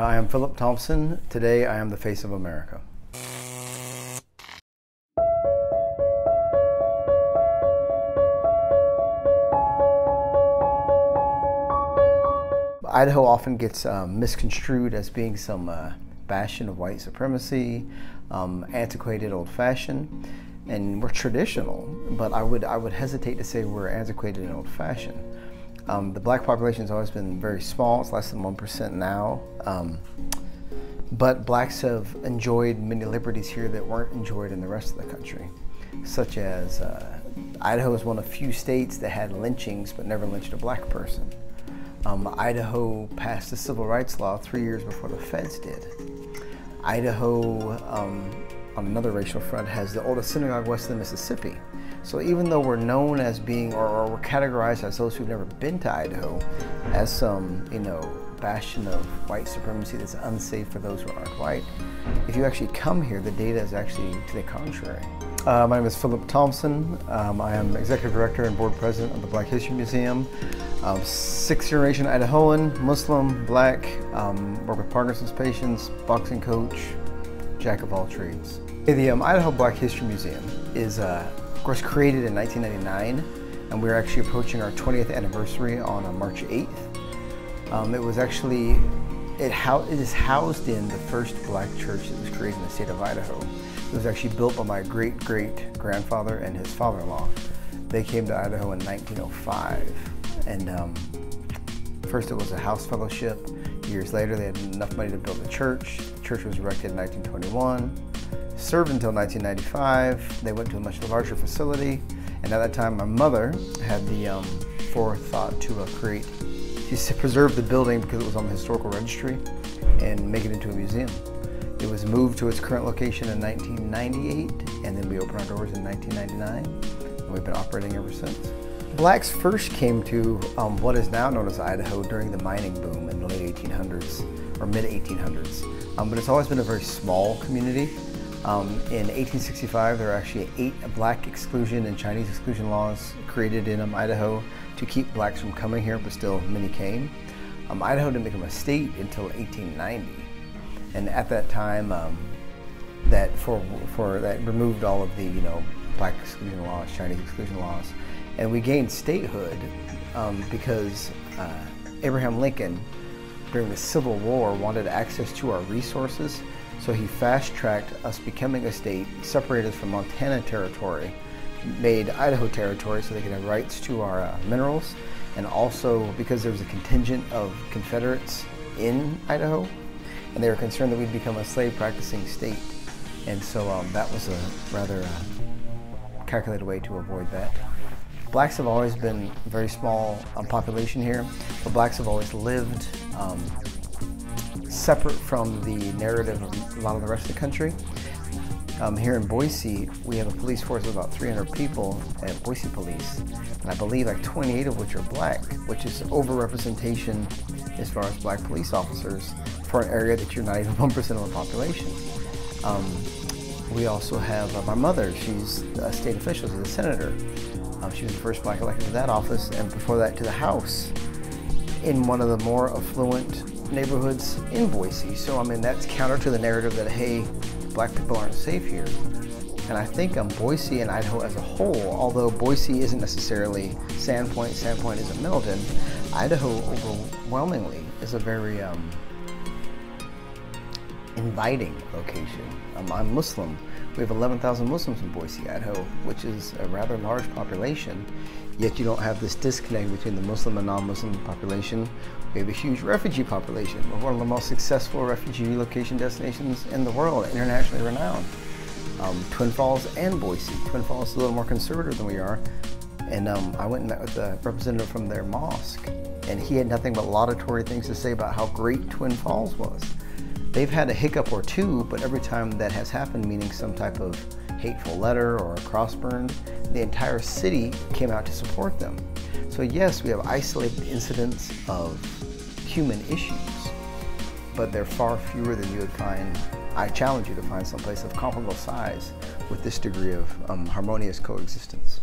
I am Phillip Thompson. Today I am the face of America. Idaho often gets um, misconstrued as being some uh, bastion of white supremacy, um, antiquated, old-fashioned, and we're traditional. But I would I would hesitate to say we're antiquated and old-fashioned. Um, the black population has always been very small. It's less than one percent now. Um, but blacks have enjoyed many liberties here that weren't enjoyed in the rest of the country, such as uh, Idaho is one of few states that had lynchings but never lynched a black person. Um, Idaho passed the civil rights law three years before the feds did. Idaho, um, on another racial front, has the oldest synagogue west of the Mississippi. So even though we're known as being, or, or we're categorized as those who've never been to Idaho, as some, you know, bastion of white supremacy that's unsafe for those who aren't white, if you actually come here, the data is actually to the contrary. Uh, my name is Phillip Thompson. Um, I am Executive Director and Board President of the Black History Museum. Um, sixth generation Idahoan, Muslim, black, um, work with Parkinson's patients, boxing coach, jack of all trades. The um, Idaho Black History Museum is, uh, of course, created in 1999, and we're actually approaching our 20th anniversary on uh, March 8th. Um, it was actually, it, it is housed in the first black church that was created in the state of Idaho. It was actually built by my great great grandfather and his father in law. They came to Idaho in 1905. And um, first it was a house fellowship. Years later, they had enough money to build a church. The church was erected in 1921. Served until 1995. They went to a much larger facility. And at that time, my mother had the um, forethought to uh, create, to preserve the building because it was on the historical registry and make it into a museum. It was moved to its current location in 1998, and then we opened our doors in 1999, and we've been operating ever since. Blacks first came to um, what is now known as Idaho during the mining boom in the late 1800s or mid 1800s, um, but it's always been a very small community. Um, in 1865, there were actually eight black exclusion and Chinese exclusion laws created in um, Idaho to keep blacks from coming here, but still many came. Um, Idaho didn't become a state until 1890. And at that time, um, that for for that removed all of the you know black exclusion laws, Chinese exclusion laws, and we gained statehood um, because uh, Abraham Lincoln, during the Civil War, wanted access to our resources, so he fast-tracked us becoming a state, separated us from Montana Territory, made Idaho Territory so they could have rights to our uh, minerals, and also because there was a contingent of Confederates in Idaho, and they were concerned that we'd become a slave practicing state. And so um, that was a rather uh, calculated way to avoid that. Blacks have always been a very small um, population here, but blacks have always lived um, separate from the narrative of a lot of the rest of the country. Um, here in Boise, we have a police force of about 300 people at Boise Police, and I believe like 28 of which are black, which is overrepresentation as far as black police officers for an area that you're not even 1% of the population. Um, we also have uh, my mother, she's a state official, she's a senator. Um, she was the first black elected to that office, and before that to the House in one of the more affluent neighborhoods in Boise. So, I mean, that's counter to the narrative that, hey, black people aren't safe here. And I think um, Boise and Idaho as a whole, although Boise isn't necessarily Sandpoint, Sandpoint isn't Middleton, Idaho overwhelmingly is a very um, inviting location. Um, I'm Muslim. We have 11,000 Muslims in Boise, Idaho, which is a rather large population, yet you don't have this disconnect between the Muslim and non-Muslim population. We have a huge refugee population. We're one of the most successful refugee relocation destinations in the world, internationally renowned. Um, Twin Falls and Boise. Twin Falls is a little more conservative than we are. And um, I went and met with a representative from their mosque, and he had nothing but laudatory things to say about how great Twin Falls was. They've had a hiccup or two, but every time that has happened, meaning some type of hateful letter or a cross burned, the entire city came out to support them. So yes, we have isolated incidents of human issues, but they're far fewer than you would find. I challenge you to find someplace of comparable size with this degree of um, harmonious coexistence.